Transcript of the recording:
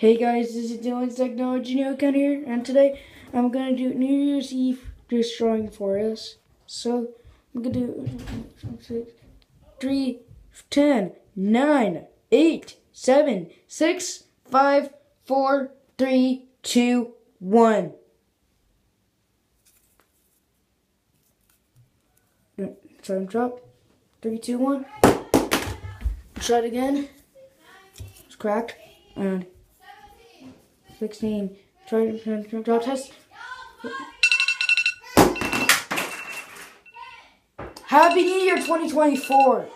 Hey guys, this is Dylan's Technology New Account here, and today I'm gonna do New Year's Eve destroying for us. So I'm gonna do six, three, ten, nine, eight, seven, six, five, four, three, two, one. And drop. Three, two, one. Try it again. It's cracked. And 16. Try to draw test. Happy New Year 2024.